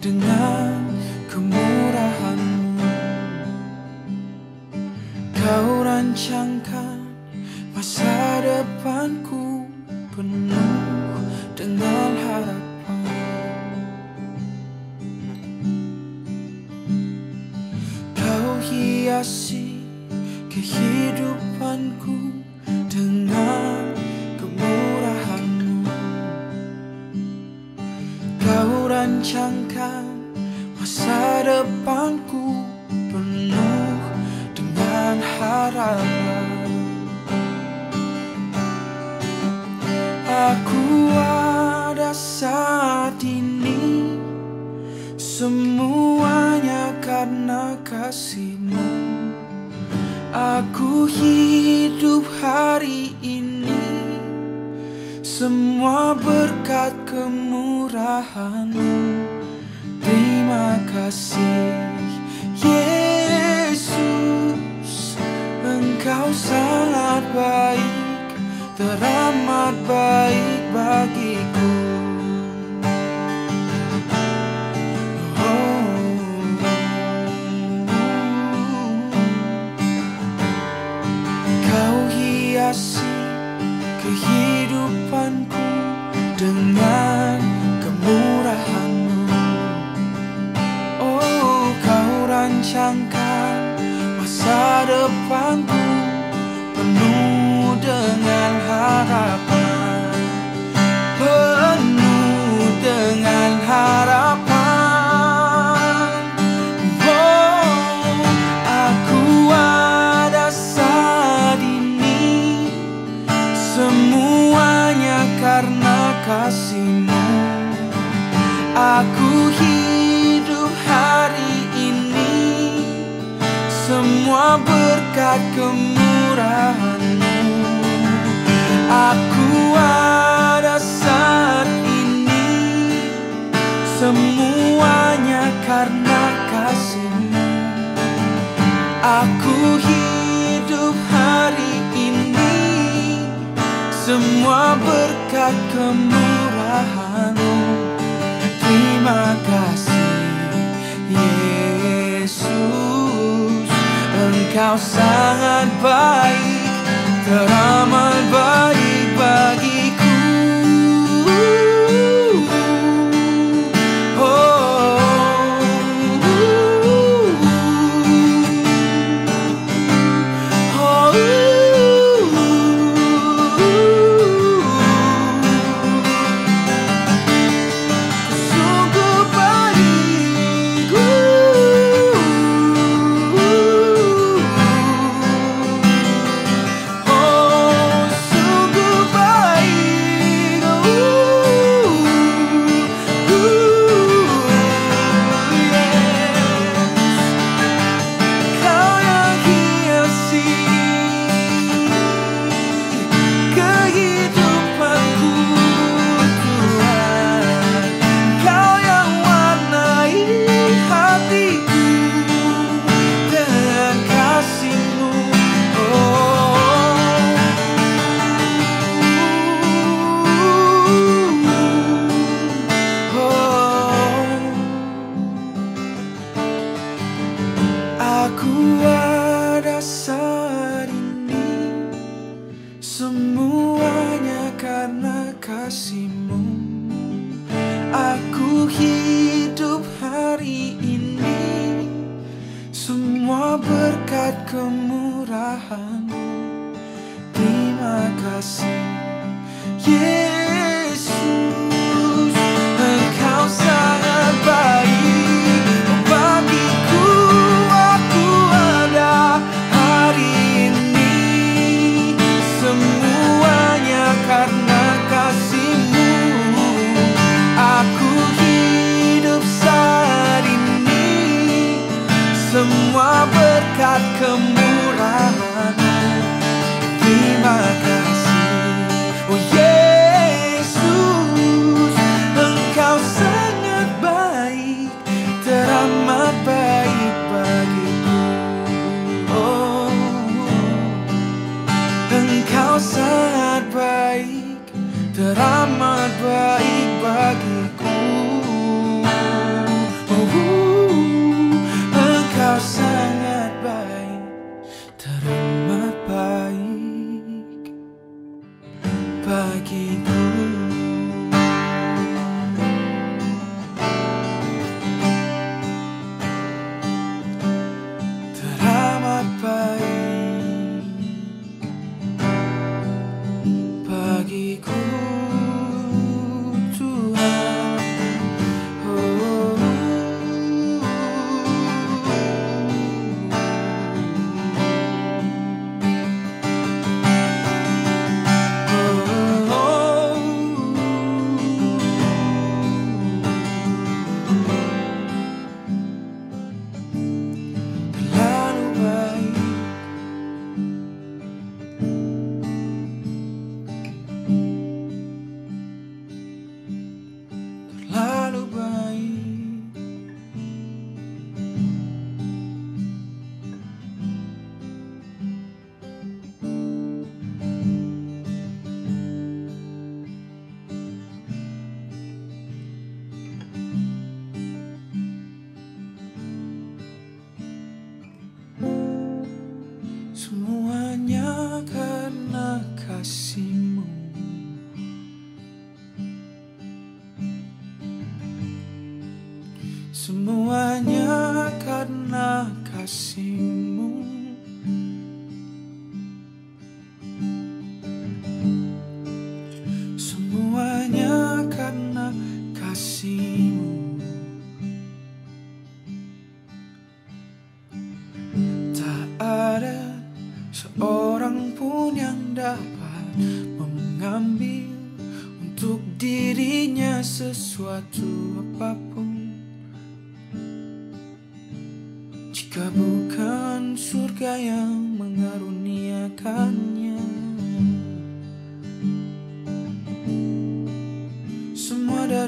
dengan kemurahanmu. Kau rancangkan masa depanku penuh dengan harapan. Kau hiasi kehidupanku dengan kemurahanmu. Kau rancangkan masa depanku penuh dengan harapan. Aku ada saat ini Semuanya karena kasihmu. Aku hidup hari ini Semua berkat kemurahanmu Terima kasih Yesus. Engkau sangat baik Teramat baik bagiku masa depanku penuh dengan harapan. Penuh dengan harapan. Oh, aku ada saat ini. Semuanya karena kasihmu. Aku hidup Semua berkat kemurahanmu. Aku ada saat ini Semuanya karena kasihmu. Aku hidup hari ini Semua berkat kemurahanmu. Terima kasih Engkau sangat baik Teramat baik Aku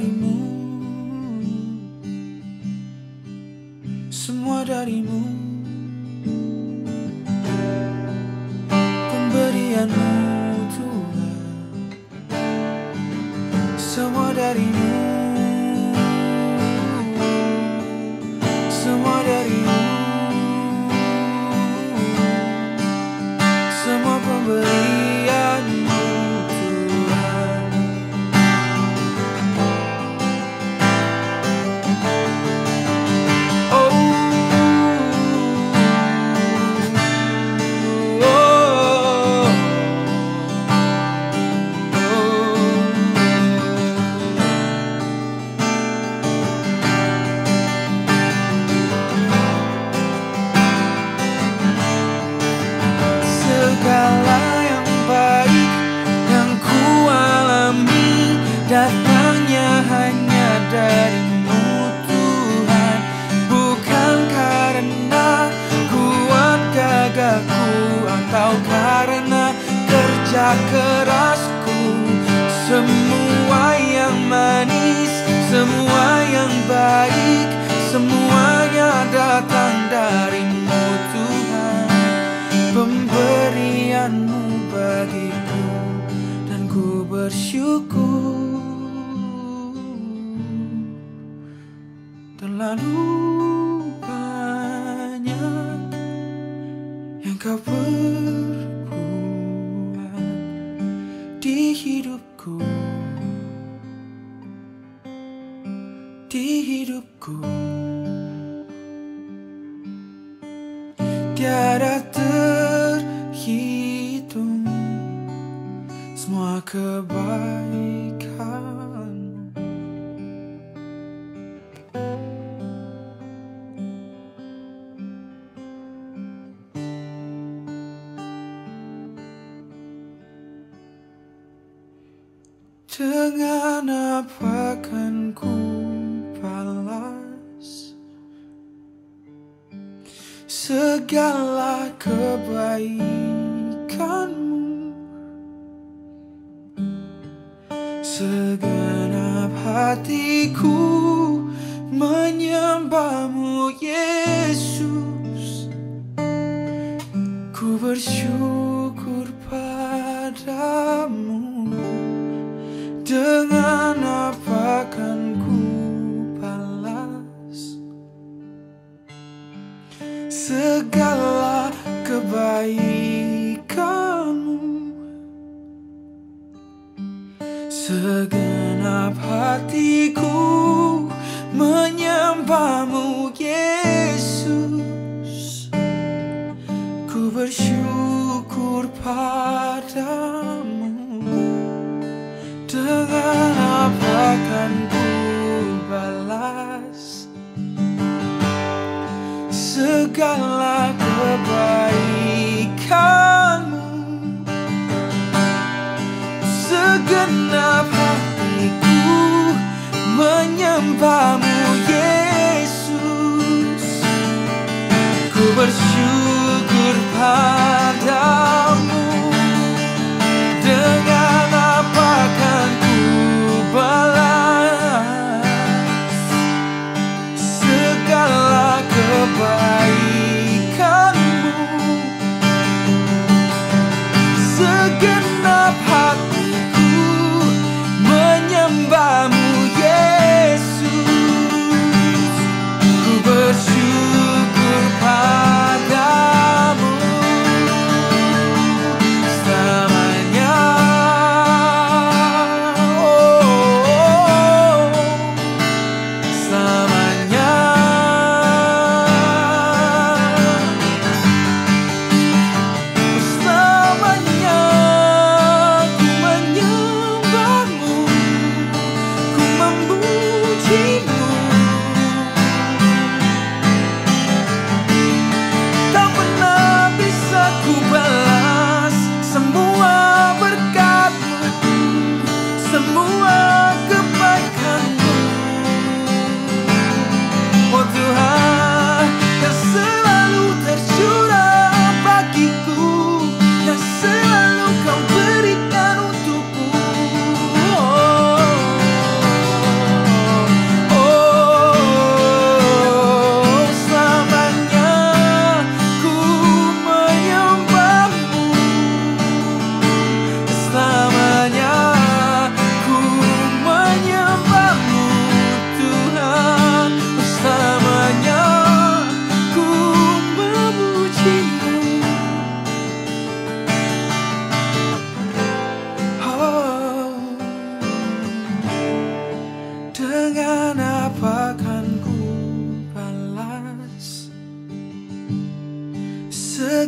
darimu Semua darimu. Pemberianmu Tuhan. Semua darimu. Semua darimu. Semua pemberianmu. baik Semuanya datang darimu Tuhan. Pemberianmu bagiku Dan ku bersyukur. Terlalu banyak Yang kau beri da da segala kebaikanmu. Segenap hatiku menyembahmu Yesus. Ku bersyukur segala kebaikanmu. Segenap hati bersyukur padamu.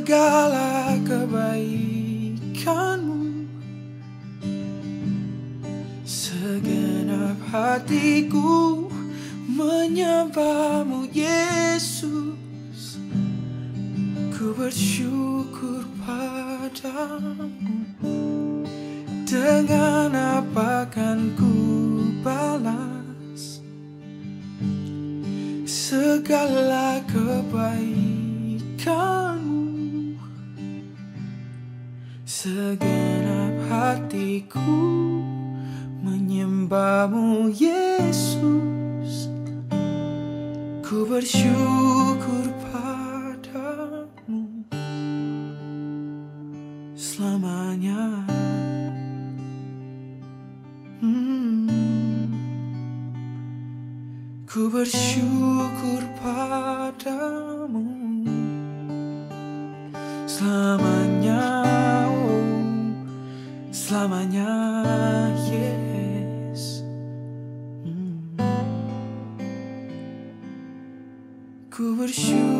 Segala kebaikanmu. Segenap hatiku menyembahmu Yesus. Ku bersyukur padamu. Dengan apa kan ku balas Segala kebaikanmu Segenap hatiku menyembahmu Yesus. Ku bersyukur padamu. Selamanya. Hmm. Ku bersyukur padamu. Selamanya, Ku